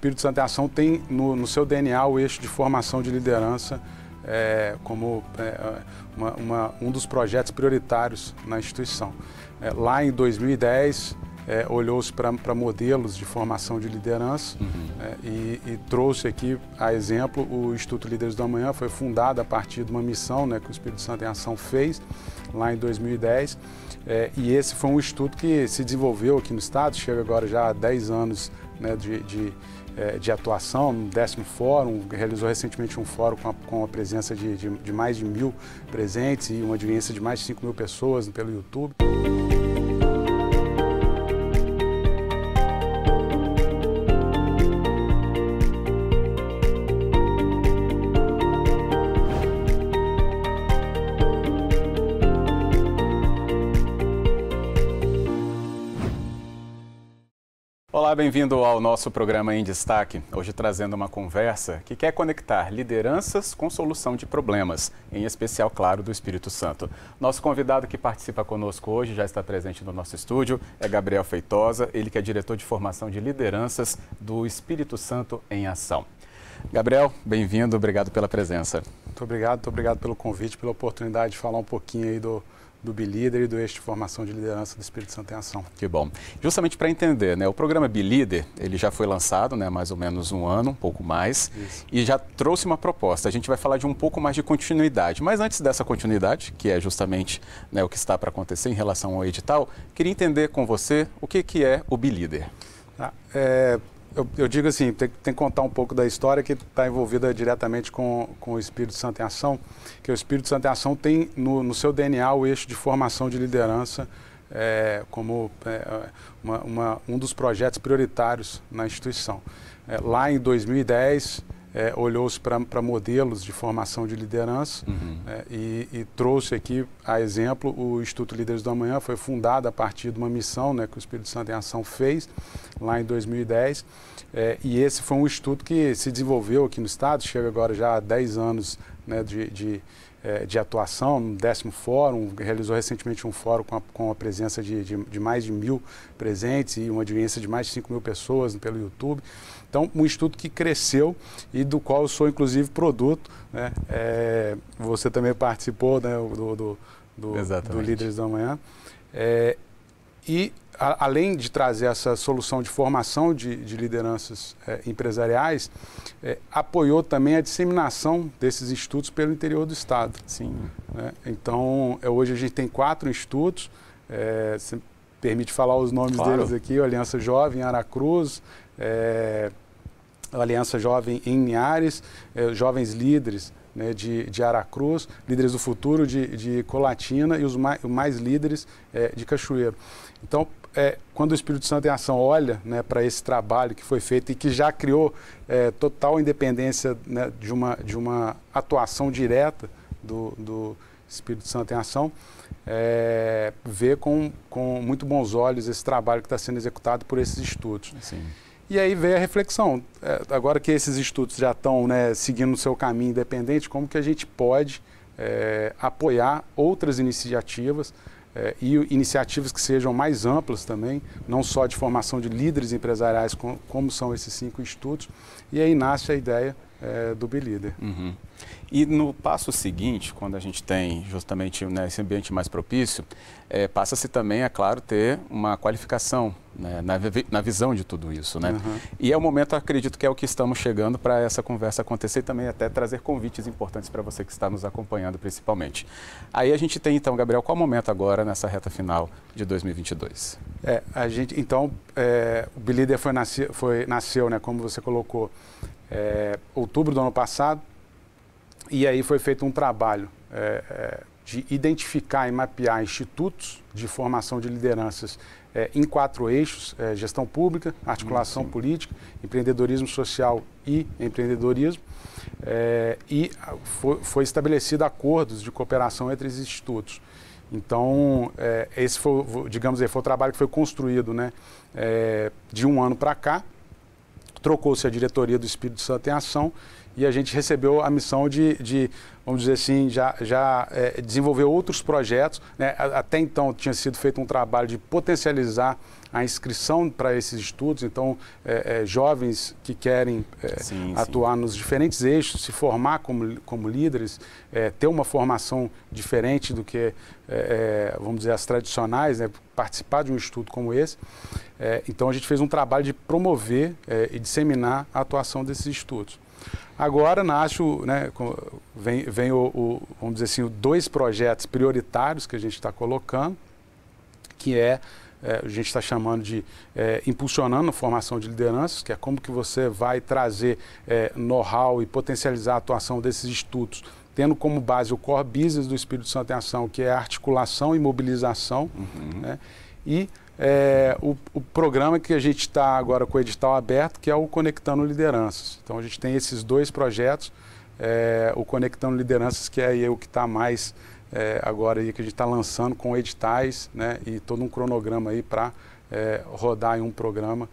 Espírito Santo em Ação tem no, no seu DNA o eixo de formação de liderança é, como é, uma, uma, um dos projetos prioritários na instituição. É, lá em 2010, é, olhou-se para modelos de formação de liderança uhum. é, e, e, trouxe aqui, a exemplo, o Instituto Líderes do Amanhã, foi fundado a partir de uma missão né, que o Espírito Santo em Ação fez lá em 2010. É, e esse foi um estudo que se desenvolveu aqui no Estado, chega agora já há 10 anos né, de, de, de, atuação, no décimo fórum, realizou recentemente um fórum com a, com a presença de, de, de mais de mil presentes e uma audiência de mais de 5 mil pessoas pelo YouTube. Olá, bem-vindo ao nosso programa em destaque. Hoje trazendo uma conversa que quer conectar lideranças com solução de problemas, em especial, claro, do Espírito Santo. Nosso convidado que participa conosco hoje já está presente no nosso estúdio é Gabriel Feitosa, ele que é diretor de formação de lideranças do Espírito Santo em Ação. Gabriel, bem-vindo, obrigado pela presença. Muito obrigado, muito obrigado pelo convite, pela oportunidade de falar um pouquinho aí do, do Bilíder e do eixo de formação de liderança do Espírito Santo em Ação. Que bom. Justamente para entender, né, o programa Bilíder, ele já foi lançado, né, mais ou menos um ano, um pouco mais, Isso. e já trouxe uma proposta. A gente vai falar de um pouco mais de continuidade. Mas antes dessa continuidade, que é justamente né, o que está para acontecer em relação ao edital, queria entender com você o que, que é o Bilíder. Ah, é, eu, eu, digo assim, tem, tem, que contar um pouco da história que está envolvida diretamente com, com o Espírito Santo em Ação, que o Espírito Santo em Ação tem no, no seu DNA o eixo de formação de liderança é, como é, uma, uma, um dos projetos prioritários na instituição. É, lá em 2010, é, olhou-se para modelos de formação de liderança uhum. é, e, e, trouxe aqui, a exemplo, o Instituto Líderes do Amanhã, foi fundado a partir de uma missão né, que o Espírito Santo em Ação fez lá em 2010. É, e esse foi um estudo que se desenvolveu aqui no Estado, chega agora já há 10 anos né, de, de, é, de, atuação, no décimo fórum, realizou recentemente um fórum com a, com a presença de, de, de mais de mil presentes e uma audiência de mais de 5 mil pessoas pelo YouTube. Então, um estudo que cresceu e do qual eu sou, inclusive, produto. Né? É, você também participou né, do, do, do, do Líderes da Manhã. É, e, a, além de trazer essa solução de formação de, de lideranças é, empresariais, é, apoiou também a disseminação desses institutos pelo interior do Estado. Sim. Né? Então, é, hoje a gente tem quatro institutos. É, permite falar os nomes claro. deles aqui, Aliança Jovem, Aracruz, é, Aliança Jovem em Linhares, é, Jovens Líderes né, de, de Aracruz, Líderes do Futuro de, de Colatina e os mais, mais líderes é, de Cachoeiro. Então, é, quando o Espírito Santo em Ação olha né, para esse trabalho que foi feito e que já criou é, total independência né, de, uma, de uma atuação direta do, do Espírito Santo em Ação, é, vê com, com muito bons olhos esse trabalho que está sendo executado por esses estudos. Sim. E aí veio a reflexão, é, agora que esses estudos já estão né, seguindo o seu caminho independente, como que a gente pode é, apoiar outras iniciativas é, e iniciativas que sejam mais amplas também, não só de formação de líderes empresariais, com, como são esses cinco estudos. E aí nasce a ideia é, do Belíder. Uhum. E no passo seguinte, quando a gente tem justamente né, esse ambiente mais propício, é, passa-se também, é claro, ter uma qualificação né, na, na, visão de tudo isso. Né? Uhum. E é o momento, acredito que é o que estamos chegando para essa conversa acontecer e também até trazer convites importantes para você que está nos acompanhando principalmente. Aí a gente tem então, Gabriel, qual o momento agora nessa reta final de 2022? É, a gente, então, é, o Belíder foi, nasce, foi nasceu, né, como você colocou, é, outubro do ano passado, e aí foi feito um trabalho é, é, de identificar e mapear institutos de formação de lideranças é, em quatro eixos: é, gestão pública, articulação Sim. política, empreendedorismo social e empreendedorismo. É, e foi, foi estabelecido acordos de cooperação entre esses institutos. Então, é, esse foi, digamos, foi o trabalho que foi construído né, de um ano para cá trocou-se a diretoria do Espírito Santo em Ação e a gente recebeu a missão de, de vamos dizer assim, já, já é, desenvolver outros projetos. Né? Até então tinha sido feito um trabalho de potencializar a inscrição para esses estudos, então é, é, jovens que querem é, sim, atuar sim. nos diferentes eixos, se formar como, como líderes, é, ter uma formação diferente do que, é, vamos dizer, as tradicionais, né? participar de um estudo como esse. então a gente fez um trabalho de promover e disseminar a atuação desses estudos. Agora nasce, o, né, vem, vem o, o, vamos dizer assim, dois projetos prioritários que a gente está colocando, que é, é a gente está chamando de é, impulsionando a formação de lideranças, que é como que você vai trazer é, know-how e potencializar a atuação desses estudos, tendo como base o core business do Espírito Santo em Ação, que é articulação e mobilização, uhum. né, e é, o, o, programa que a gente está agora com o edital aberto, que é o Conectando Lideranças. Então a gente tem esses dois projetos, é, o Conectando Lideranças, que é o que está mais é, agora aí, que a gente está lançando com editais né, e todo um cronograma aí para é, rodar em um programa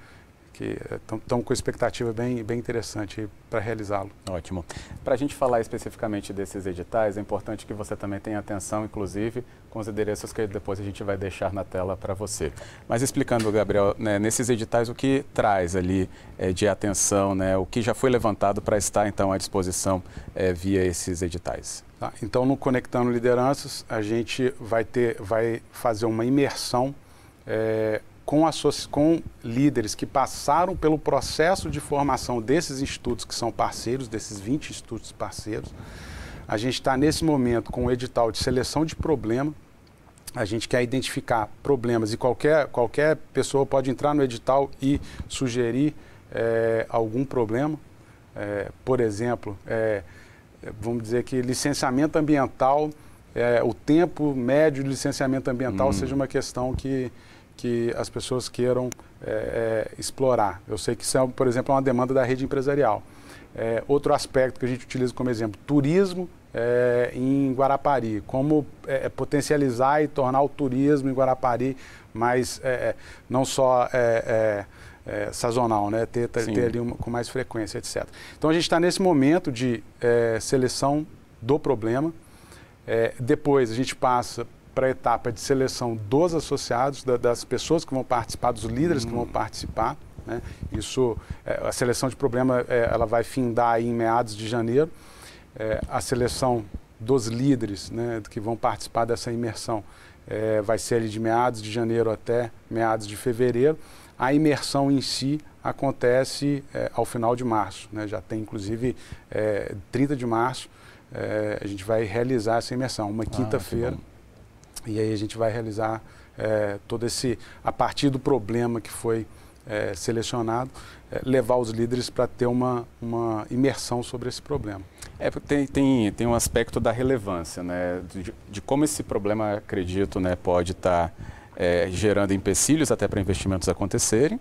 que estão com expectativa bem, bem interessante para realizá-lo. Ótimo. Para a gente falar especificamente desses editais, é importante que você também tenha atenção, inclusive, com os endereços que depois a gente vai deixar na tela para você. Mas explicando, Gabriel, né, nesses editais, o que traz ali é, de atenção, né, o que já foi levantado para estar, então, à disposição é, via esses editais? Tá, então, no Conectando Lideranças, a gente vai, ter, vai fazer uma imersão é, com, com líderes que passaram pelo processo de formação desses institutos que são parceiros, desses 20 institutos parceiros. A gente está nesse momento com o edital de seleção de problema. A gente quer identificar problemas e qualquer, qualquer pessoa pode entrar no edital e sugerir é, algum problema. É, por exemplo, é, vamos dizer que licenciamento ambiental, o tempo médio de licenciamento ambiental hum. seja uma questão que, que as pessoas queiram é, é, explorar. Eu sei que isso, é, por exemplo, é uma demanda da rede empresarial. É, outro aspecto que a gente utiliza como exemplo, turismo é, em Guarapari. Como é, potencializar e tornar o turismo em Guarapari mais, não só sazonal, né? ter, ter ali uma, com mais frequência, etc. Então a gente está nesse momento de seleção do problema. depois a gente passa para a etapa de seleção dos associados, da, das pessoas que vão participar, dos líderes uhum. que vão hum. participar. Né? Isso, é, a seleção de problema, é, ela vai findar em meados de janeiro. É, a seleção dos líderes né, que vão participar dessa imersão é, vai ser ali de meados de janeiro até meados de fevereiro. A imersão em si acontece é, ao final de março. Né? Já tem, inclusive, 30 é, de março, a gente vai realizar essa imersão, uma ah, quinta-feira. E aí a gente vai realizar é, todo esse, a partir do problema que foi é, selecionado, é, levar os líderes para ter uma, uma imersão sobre esse problema. É, tem, tem, tem um aspecto da relevância, né, de, de como esse problema, acredito, né, pode estar... Tá é, gerando empecilhos até para investimentos acontecerem,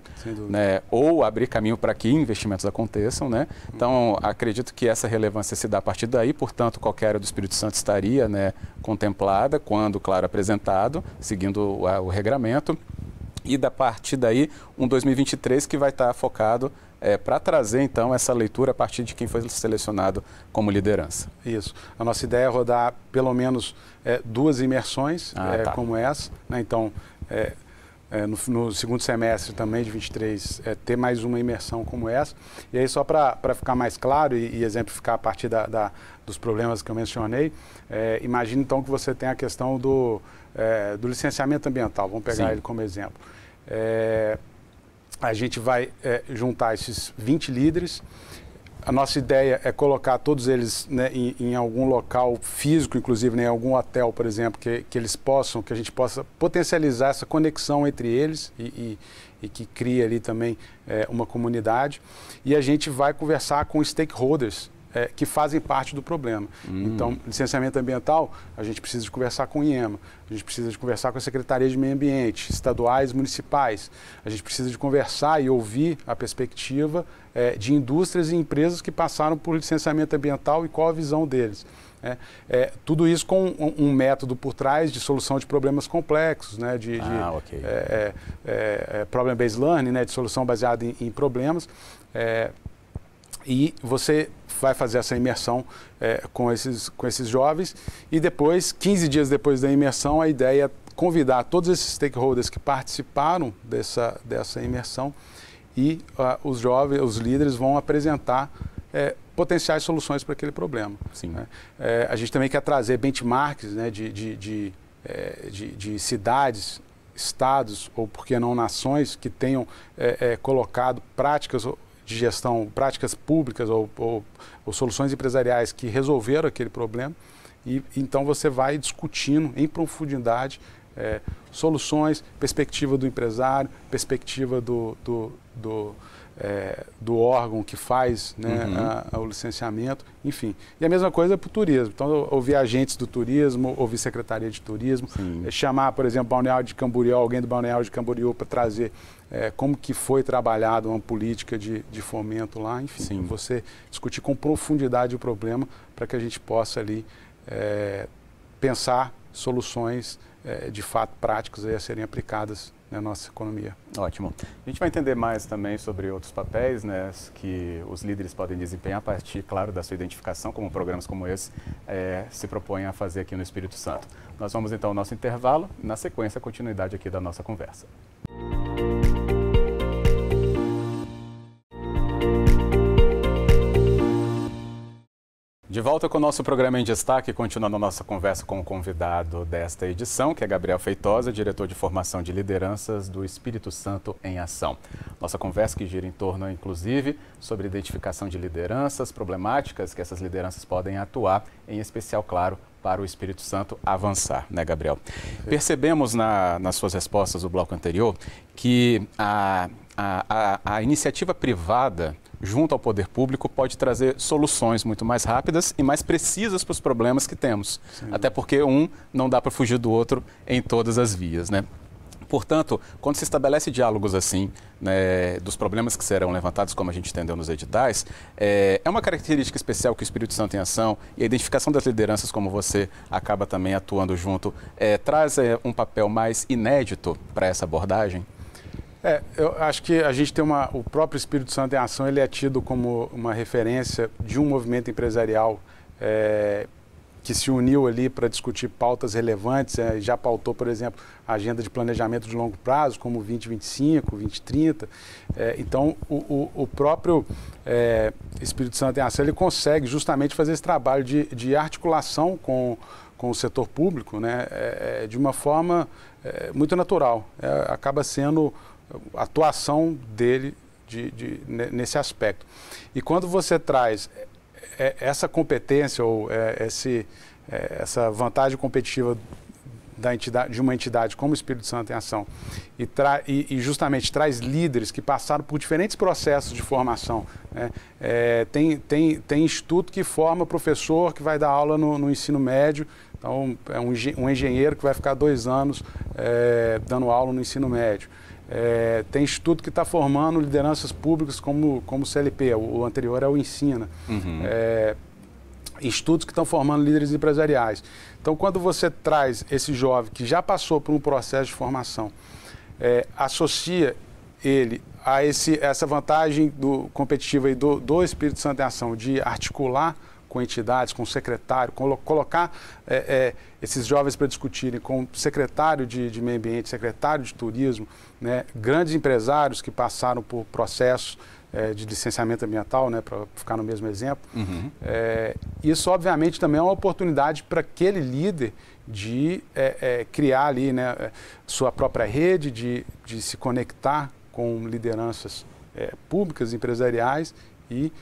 né, ou abrir caminho para que investimentos aconteçam. Né? Então, acredito que essa relevância se dá a partir daí, portanto, qualquer área do Espírito Santo estaria né, contemplada quando, claro, apresentado, seguindo o, o regramento. E da partir daí, um 2023 que vai estar focado é, para trazer então essa leitura a partir de quem foi selecionado como liderança. Isso. A nossa ideia é rodar pelo menos é, duas imersões ah, é, tá. como essa. Né? Então, é, é, no, no, segundo semestre também de 23, é, ter mais uma imersão como essa. E aí, só para ficar mais claro e, e, exemplificar a partir da, da, dos problemas que eu mencionei, imagine então que você tem a questão do, do licenciamento ambiental. Vamos pegar Sim. ele como exemplo a gente vai é, juntar esses 20 líderes. A nossa ideia é colocar todos eles né, em, em, algum local físico, inclusive né, em algum hotel, por exemplo, que, que eles possam, que a gente possa potencializar essa conexão entre eles e, e, e que cria ali também é, uma comunidade. E a gente vai conversar com stakeholders é, que fazem parte do problema. Hum. Então, licenciamento ambiental, a gente precisa de conversar com o IEMA, a gente precisa de conversar com a Secretaria de Meio Ambiente, estaduais, municipais, a gente precisa de conversar e ouvir a perspectiva é, de indústrias e empresas que passaram por licenciamento ambiental e qual a visão deles. É, é, tudo isso com um, um, método por trás de solução de problemas complexos, né, de, ah, de okay. é, é, é problem-based learning, né, de solução baseada em, em problemas, É, e você vai fazer essa imersão é, com, esses, com esses jovens e depois, 15 dias depois da imersão, a ideia é convidar todos esses stakeholders que participaram dessa, dessa imersão e uh, os jovens, os líderes vão apresentar é, potenciais soluções para aquele problema. Né? É, a gente também quer trazer benchmarks né, de, de, de, é, de, de cidades, estados ou, por que não, nações que tenham é, é, colocado práticas de gestão, práticas públicas ou, ou, ou, soluções empresariais que resolveram aquele problema. E então você vai discutindo em profundidade é, soluções, perspectiva do empresário, perspectiva do, do, do, é, do órgão que faz né, uhum. a, a, o licenciamento, enfim. E a mesma coisa para o turismo. Então, ouvir agentes do turismo, ouvir secretaria de turismo, é, chamar, por exemplo, Balneário de Camboriú, alguém do Balneário de Camboriú para trazer é, como que foi trabalhado uma política de, de fomento lá, enfim. Sim. Você discutir com profundidade o problema para que a gente possa ali é, pensar soluções é, de fato práticas a serem aplicadas na nossa economia. Ótimo. A gente vai entender mais também sobre outros papéis né, que os líderes podem desempenhar a partir, claro, da sua identificação, como programas como esse é, se propõem a fazer aqui no Espírito Santo. Nós vamos então ao nosso intervalo na sequência, a continuidade aqui da nossa conversa. Volta com o nosso programa em destaque, continuando a nossa conversa com o convidado desta edição, que é Gabriel Feitosa, diretor de formação de lideranças do Espírito Santo em Ação. Nossa conversa que gira em torno, inclusive, sobre identificação de lideranças, problemáticas que essas lideranças podem atuar, em especial, claro, para o Espírito Santo avançar, né, Gabriel? Percebemos na, nas suas respostas do bloco anterior que a, a, a, a iniciativa privada junto ao poder público, pode trazer soluções muito mais rápidas e mais precisas para os problemas que temos. Sim. Até porque um não dá para fugir do outro em todas as vias, né? Portanto, quando se estabelece diálogos assim, né, dos problemas que serão levantados, como a gente entendeu nos editais, é, é, uma característica especial que o Espírito Santo em ação e a identificação das lideranças, como você acaba também atuando junto, é, traz é, um papel mais inédito para essa abordagem? É, eu acho que a gente tem uma. O próprio Espírito Santo em Ação ele é tido como uma referência de um movimento empresarial é, que se uniu ali para discutir pautas relevantes. É, já pautou, por exemplo, a agenda de planejamento de longo prazo, como 2025, 2030. É, então, o, o, o próprio é, Espírito Santo em Ação ele consegue justamente fazer esse trabalho de, de articulação com, com o setor público né, é, é, de uma forma muito natural. acaba sendo atuação dele de, de, nesse aspecto. E quando você traz é, essa competência ou é, esse, é, essa vantagem competitiva da entidade, de uma entidade como o Espírito Santo em Ação e, e, e justamente traz líderes que passaram por diferentes processos de formação. Né? É, tem, tem, tem instituto que forma professor que vai dar aula no, no ensino médio, então é um, um, engenheiro que vai ficar dois anos é, dando aula no ensino médio. É, tem instituto que está formando lideranças públicas como, como o CLP, o, anterior é o Ensina. Uhum. É, institutos que estão formando líderes empresariais. Então, quando você traz esse jovem que já passou por um processo de formação, é, associa ele a esse, essa vantagem do, competitiva do, do Espírito Santo em Ação de articular com entidades, com secretário, colo colocar é, é, esses jovens para discutirem com secretário de, de, meio ambiente, secretário de turismo, né, grandes empresários que passaram por processos é, de licenciamento ambiental, né, para ficar no mesmo exemplo. Uhum. É, isso, obviamente, também é uma oportunidade para aquele líder de é, é, criar ali né, sua própria rede, de, de se conectar com lideranças públicas, empresariais e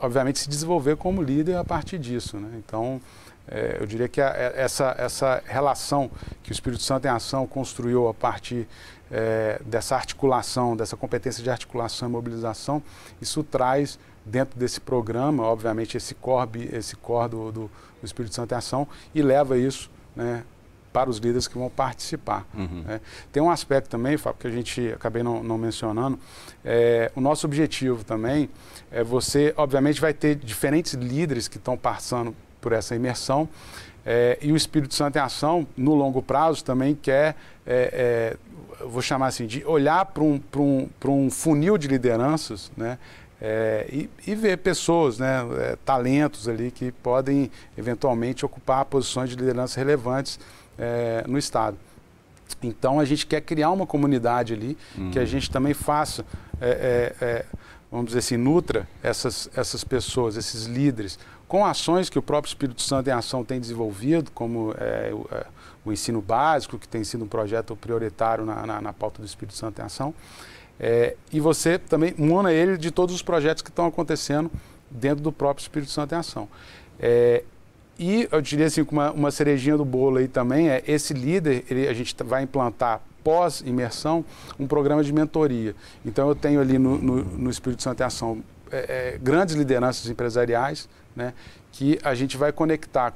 obviamente, se desenvolver como líder a partir disso. Né? Então, é, eu diria que a, é, essa, essa relação que o Espírito Santo em Ação construiu a partir é, dessa articulação, dessa competência de articulação e mobilização, isso traz dentro desse programa, obviamente, esse core, esse core do, do, do Espírito Santo em Ação e leva isso né, para os líderes que vão participar. Uhum. Né? Tem um aspecto também, Fábio, que a gente acabei não, não mencionando. É, o nosso objetivo também é você, obviamente, vai ter diferentes líderes que estão passando por essa imersão. É, e o Espírito Santo em Ação, no longo prazo, também quer é, é vou chamar assim, de olhar para um, um, um funil de lideranças, né? É, e, e, ver pessoas, né, é, talentos ali que podem eventualmente ocupar posições de liderança relevantes é, no Estado. Então a gente quer criar uma comunidade ali uhum. que a gente também faça, é, é, é, vamos dizer assim, nutra essas, essas pessoas, esses líderes, com ações que o próprio Espírito Santo em Ação tem desenvolvido, como o, o, ensino básico, que tem sido um projeto prioritário na, na, na pauta do Espírito Santo em Ação. É, e você também mona ele de todos os projetos que estão acontecendo dentro do próprio Espírito Santo em Ação. E eu diria assim, uma, uma cerejinha do bolo aí também é esse líder, ele, a gente vai implantar pós-imersão um programa de mentoria. Então eu tenho ali no, no, no Espírito Santo em Ação é, é, grandes lideranças empresariais, né, que a gente vai conectar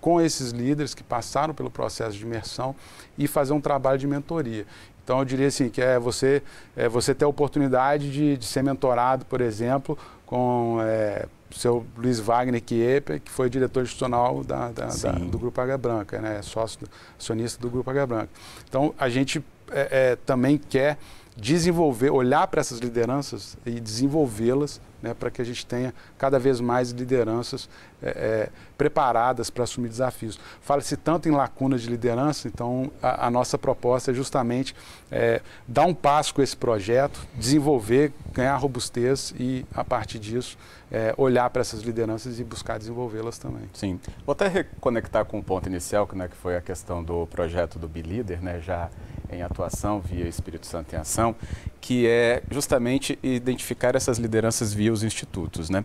com esses líderes que passaram pelo processo de imersão e fazer um trabalho de mentoria. Então eu diria assim que é você, é você ter a oportunidade de, de ser mentorado, por exemplo, com é, seu Luiz Wagner Kieper, que foi diretor institucional da, da, da, do Grupo Águia Branca, né? sócio acionista do Grupo Águia Branca. Então a gente é, é, também quer desenvolver, olhar para essas lideranças e desenvolvê-las né, para que a gente tenha cada vez mais lideranças é, é, preparadas para assumir desafios. Fala-se tanto em lacunas de liderança, então a, a nossa proposta é justamente é, dar um passo com esse projeto, desenvolver, ganhar robustez e, a partir disso, é, olhar para essas lideranças e buscar desenvolvê-las também. Sim. Vou até reconectar com o ponto inicial, né, que foi a questão do projeto do Be-Leader, né, já em atuação via Espírito Santo em Ação, que é justamente identificar essas lideranças via os institutos. Né?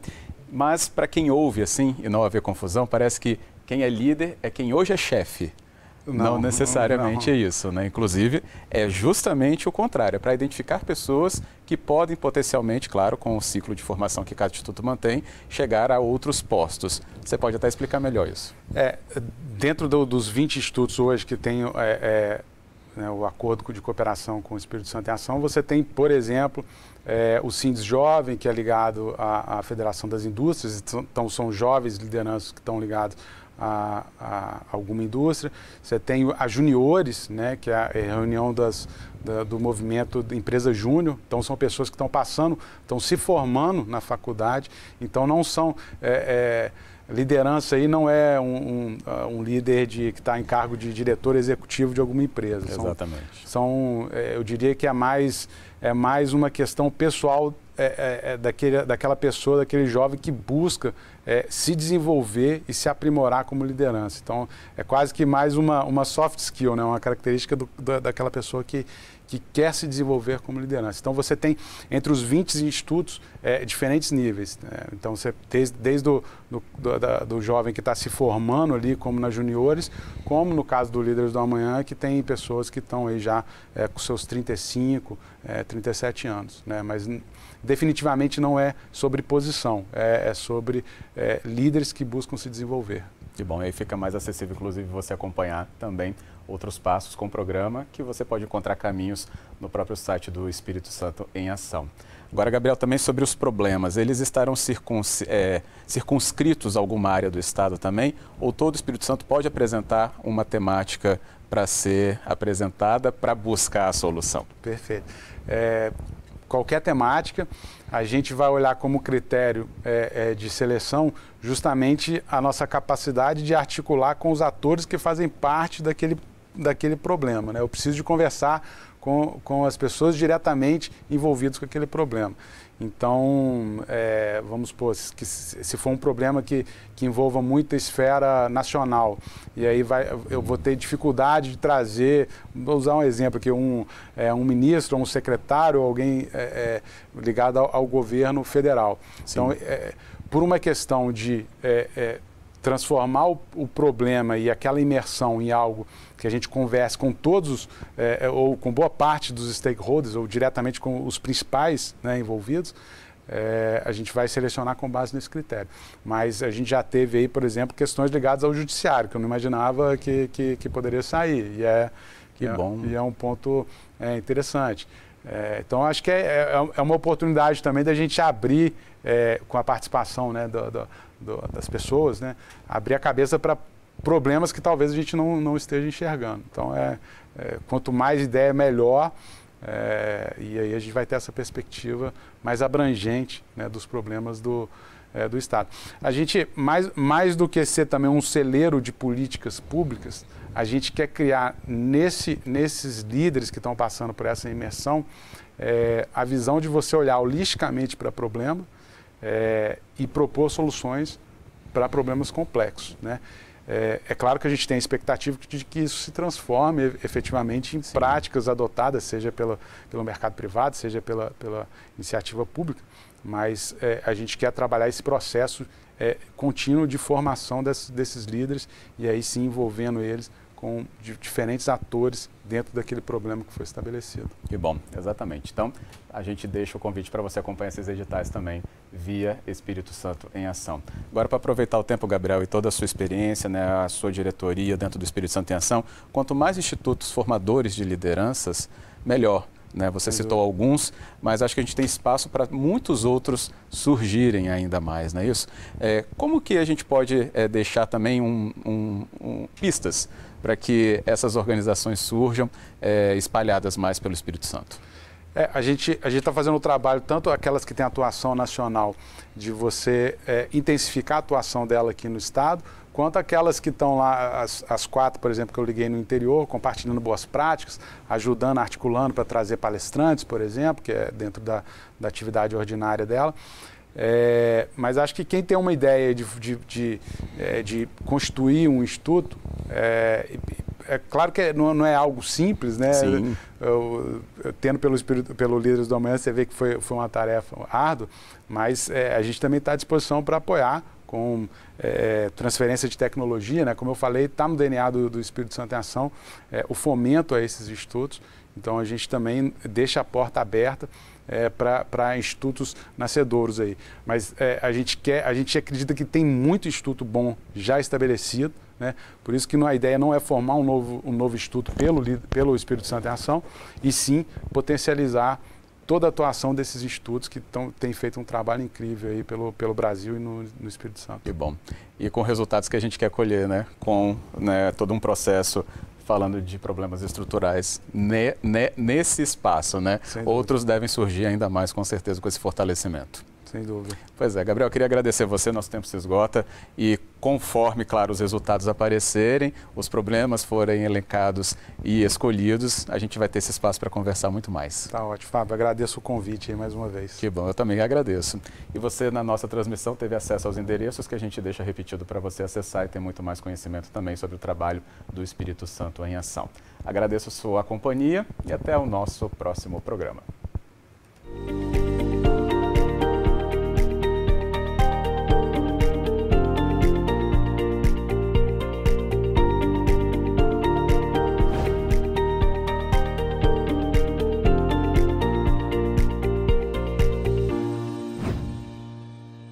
Mas para quem ouve assim e não haver confusão, parece que quem é líder é quem hoje é chefe. Não, não, necessariamente não, é isso, né? Inclusive, é justamente o contrário, é para identificar pessoas que podem potencialmente, claro, com o ciclo de formação que cada instituto mantém, chegar a outros postos. Você pode até explicar melhor isso. É, dentro do, dos 20 institutos hoje que tem é, é, né, o acordo de cooperação com o Espírito Santo em Ação, você tem, por exemplo, é, o Sindes Jovem, que é ligado à, à, Federação das Indústrias, então são jovens lideranças que estão ligados a, a, alguma indústria. Você tem a Juniores, né, que é a é reunião das, da, do movimento Empresa Júnior. Então, são pessoas que estão passando, estão se formando na faculdade. Então, não são. É, é, liderança aí não é um, um, uh, um líder de, que está em cargo de diretor executivo de alguma empresa. Exatamente. São, são é, eu diria que é mais, é mais uma questão pessoal é, é, é, daquele, daquela pessoa, daquele jovem que busca é, se desenvolver e se aprimorar como liderança. Então, é quase que mais uma, uma soft skill, né? uma característica do, da, daquela pessoa que, que quer se desenvolver como liderança. Então, você tem entre os 20 institutos é, diferentes níveis. Né? Então, você, desde, desde do, do, do, da, do jovem que está se formando ali, como nas juniores, como no caso do Líderes do Amanhã, que tem pessoas que estão aí já é, com seus 35, 37 anos. Né? Mas definitivamente não é sobre posição, é, é sobre é, líderes que buscam se desenvolver. Que bom, aí fica mais acessível, inclusive, você acompanhar também outros passos com o programa, que você pode encontrar caminhos no próprio site do Espírito Santo em Ação. Agora, Gabriel, também sobre os problemas, eles estarão circuns, é, circunscritos a alguma área do Estado também? Ou todo o Espírito Santo pode apresentar uma temática para ser apresentada para buscar a solução? Perfeito. É, qualquer temática, a gente vai olhar como critério é, é, de seleção justamente a nossa capacidade de articular com os atores que fazem parte daquele, daquele problema. Né? Eu preciso de conversar com, com as pessoas diretamente envolvidas com aquele problema. Então, é, vamos supor, que se for um problema que, que envolva muita esfera nacional, e aí vai, eu vou ter dificuldade de trazer, vou usar um exemplo aqui, um, é, um ministro, um secretário, alguém é, é ligado ao, ao, governo federal. Sim. Então, por uma questão de é, transformar o, o, problema e aquela imersão em algo que a gente converse com todos, é, é, ou com boa parte dos stakeholders, ou diretamente com os principais né, envolvidos, é, a gente vai selecionar com base nesse critério. Mas a gente já teve aí, por exemplo, questões ligadas ao judiciário, que eu não imaginava que, que, que poderia sair. E é, que é, bom. E é um ponto é, interessante. É, então, acho que é, é, uma oportunidade também da gente abrir, com a participação né, do, do, do, das pessoas, né, abrir a cabeça para problemas que talvez a gente não, não esteja enxergando. Então, é, é quanto mais ideia, melhor. É, e aí a gente vai ter essa perspectiva mais abrangente né, dos problemas do, é, do Estado. A gente, mais, mais do que ser também um celeiro de políticas públicas, a gente quer criar nesse, nesses líderes que estão passando por essa imersão é, a visão de você olhar holisticamente para o problema é, e propor soluções para problemas complexos. Né? É, é, claro que a gente tem a expectativa de que isso se transforme efetivamente em Sim. práticas adotadas, seja pelo, pelo mercado privado, seja pela, pela iniciativa pública, mas é, a gente quer trabalhar esse processo é, contínuo de formação desses, desses líderes e aí sim envolvendo eles com diferentes atores dentro daquele problema que foi estabelecido. Que bom, exatamente. Então, a gente deixa o convite para você acompanhar esses editais também via Espírito Santo em Ação. Agora, para aproveitar o tempo, Gabriel, e toda a sua experiência, né, a sua diretoria dentro do Espírito Santo em Ação, quanto mais institutos formadores de lideranças, melhor. Né? Você citou alguns, mas acho que a gente tem espaço para muitos outros surgirem ainda mais, não é isso? É, como que a gente pode é, deixar também um, um, um, pistas para que essas organizações surjam é, espalhadas mais pelo Espírito Santo? É, a gente a está fazendo o trabalho, tanto aquelas que têm atuação nacional, de você é, intensificar a atuação dela aqui no Estado, quanto aquelas que estão lá, as, as, quatro, por exemplo, que eu liguei no interior, compartilhando boas práticas, ajudando, articulando para trazer palestrantes, por exemplo, que é dentro da, da atividade ordinária dela. É, mas acho que quem tem uma ideia de, de, de, é, de constituir um instituto, é, é claro que não, não, é algo simples, né? Sim. Eu, eu, tendo pelo, espírito, pelo Líderes do Amanhã, você vê que foi, foi uma tarefa árdua, mas é, a gente também está à disposição para apoiar com é, transferência de tecnologia, né? como eu falei, está no DNA do, do, Espírito Santo em Ação, é, o fomento a esses institutos. Então a gente também deixa a porta aberta é, para institutos nascedouros aí. Mas é, a gente quer, a gente acredita que tem muito instituto bom já estabelecido, né? Por isso que a ideia não é formar um novo, um novo instituto pelo, pelo Espírito Santo em Ação, e sim potencializar toda a atuação desses institutos que tão, têm feito um trabalho incrível aí pelo, pelo Brasil e no, no Espírito Santo. Que bom. E com resultados que a gente quer colher, né? Com né, todo um processo falando de problemas estruturais ne, ne, nesse espaço, né? Outros devem surgir ainda mais, com certeza, com esse fortalecimento. Sem dúvida. Pois é, Gabriel, eu queria agradecer você, nosso tempo se esgota e conforme, claro, os resultados aparecerem, os problemas forem elencados e escolhidos, a gente vai ter esse espaço para conversar muito mais. Tá ótimo, Fábio. Agradeço o convite aí mais uma vez. Que bom, eu também agradeço. E você, na nossa transmissão, teve acesso aos endereços que a gente deixa repetido para você acessar e ter muito mais conhecimento também sobre o trabalho do Espírito Santo em ação. Agradeço a sua companhia e até o nosso próximo programa.